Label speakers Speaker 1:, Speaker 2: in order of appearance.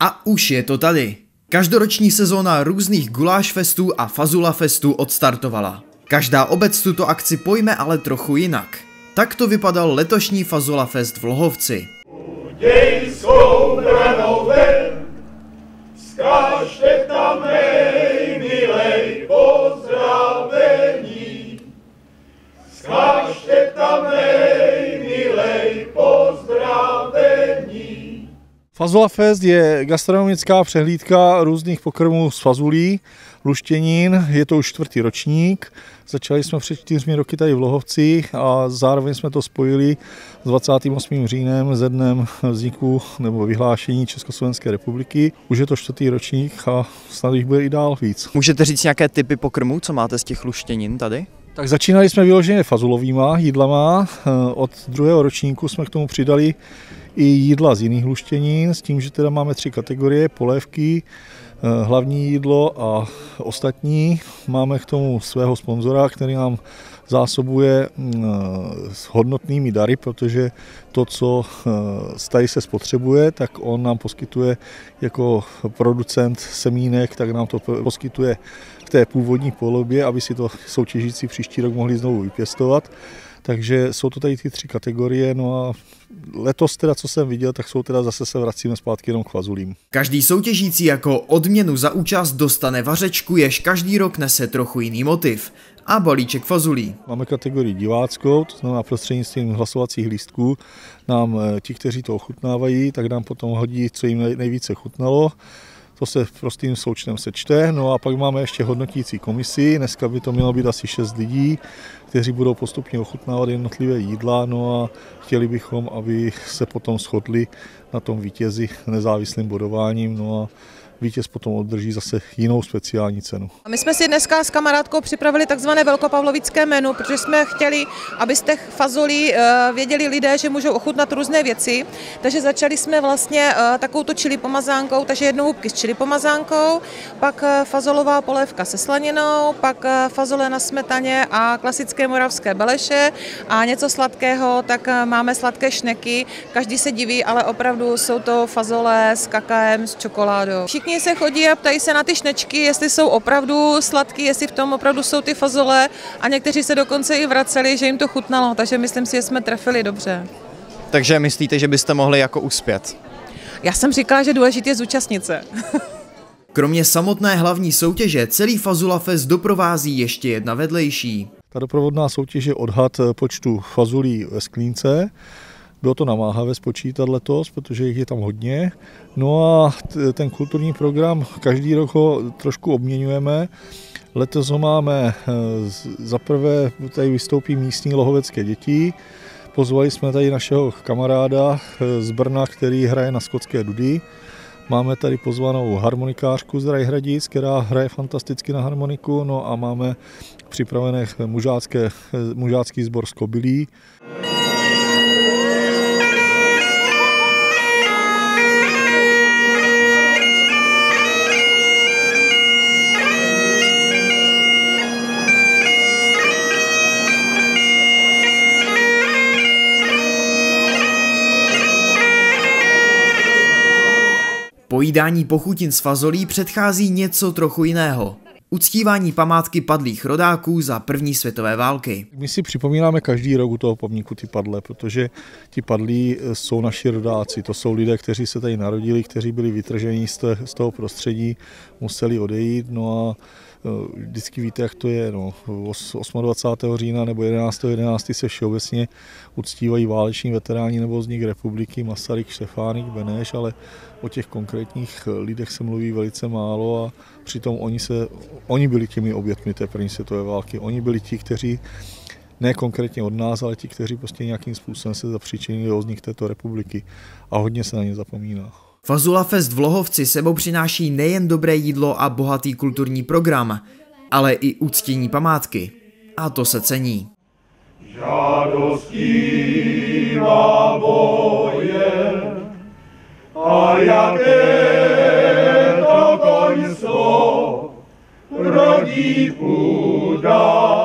Speaker 1: A už je to tady. Každoroční sezóna různých guláš festů a fazula festů odstartovala. Každá obec tuto akci pojme ale trochu jinak. Tak to vypadal letošní Fazula Fest v Lohovci. tam milej pozdravení.
Speaker 2: Fazula Fest je gastronomická přehlídka různých pokrmů z fazulí, luštěnin. Je to už čtvrtý ročník. Začali jsme před čtyřmi roky tady v Lohovci a zároveň jsme to spojili s 28. říjnem ze dnem vzniku nebo vyhlášení Československé republiky. Už je to čtvrtý ročník a snad jich bude i dál víc.
Speaker 1: Můžete říct nějaké typy pokrmů, co máte z těch luštěnin tady?
Speaker 2: Tak začínali jsme vyloženě fazulovýma jídlama. Od druhého ročníku jsme k tomu přidali i jídla z jiných luštěnin, s tím, že teda máme tři kategorie, polévky, Eh, hlavní jídlo a ostatní. Máme k tomu svého sponzora, který nám zásobuje mm, eh, s hodnotnými dary, protože to, co eh, tady se spotřebuje, tak on nám poskytuje jako producent semínek, tak nám to poskytuje v té původní polobě, aby si to soutěžící příští rok mohli znovu vypěstovat. Takže jsou to tady ty tři kategorie, no a letos teda, co jsem viděl, tak jsou teda zase se vracíme zpátky jenom k fazulím.
Speaker 1: Každý soutěžící jako odměnu za účast dostane vařečku, jež každý rok nese trochu jiný motiv a balíček fazulí.
Speaker 2: Máme kategorii diváckou, to znamená prostřednictvím hlasovacích lístků nám eh, ti, kteří to ochutnávají, tak nám potom hodí, co jim nejvíce chutnalo. To se prostým součtem sečte. No a pak máme ještě hodnotící komisi. Dneska by to mělo být asi 6 lidí, kteří budou postupně ochutnávat jednotlivé jídla. No a chtěli bychom, aby se potom shodli na tom vítězi nezávislým bodováním. No a vítěz potom obdrží zase jinou speciální cenu.
Speaker 3: My jsme si dneska s kamarádkou připravili takzvané velkopavlovické menu, protože jsme chtěli, aby z těch fazolí eh, věděli lidé, že můžou ochutnat různé věci. Takže začali jsme vlastně eh, takovou čili pomazánkou, takže jednou hubky s čili pomazánkou, pak eh, fazolová polévka se slaninou, pak fazole na smetaně a klasické moravské beleše a něco sladkého, tak máme sladké šneky. Každý se diví, ale opravdu jsou to fazole s kakaem, s čokoládou. Všichni všichni se chodí a ptají se na ty šnečky, jestli jsou opravdu sladký, jestli v tom opravdu jsou ty fazole a někteří se dokonce i vraceli, že jim to chutnalo, takže myslím si, že jsme trefili dobře.
Speaker 1: Takže myslíte, že byste mohli jako uspět?
Speaker 3: Já jsem říkala, že důležité je zúčastnit se.
Speaker 1: Kromě samotné hlavní soutěže celý Fazula Fest doprovází ještě jedna vedlejší.
Speaker 2: Ta doprovodná soutěž je odhad počtu fazulí ve sklínce. Bylo to namáhavé spočítat letos, protože jich je tam hodně. No a ten kulturní program každý rok ho trošku obměňujeme. Letos ho máme eh, za prvé, tady vystoupí místní lohovecké děti. Pozvali jsme tady našeho kamaráda eh, z Brna, který hraje na skotské dudy. Máme tady pozvanou harmonikářku z Rajhradic, která hraje fantasticky na harmoniku, no a máme připravené mužácké, eh, mužácký sbor z Kobylí.
Speaker 1: Pojídání pochutin s fazolí předchází něco trochu jiného. Uctívání památky padlých rodáků za první světové války.
Speaker 2: My si připomínáme každý rok u toho pomníku ty padle, protože ti padlí eh, jsou naši rodáci. To jsou lidé, kteří se tady narodili, kteří byli vytrženi z toho prostředí, museli odejít. No a vždycky víte, jak to je. No. 28. října nebo 11. 11. se všeobecně uctívají váleční veteráni nebo vznik republiky, Masaryk, Štefánik, Beneš, ale o těch konkrétních lidech se mluví velice málo a přitom oni, se, oni byli těmi obětmi té první světové války. Oni byli ti, kteří ne konkrétně od nás, ale ti, kteří prostě nějakým způsobem se zapříčinili o vznik této republiky a hodně se na ně zapomíná.
Speaker 1: Fazula Fest v Lohovci sebou přináší nejen dobré jídlo a bohatý kulturní program, ale i uctění památky. A to se cení. Žádostí má boje, a jaké to koňstvo rodí půdám.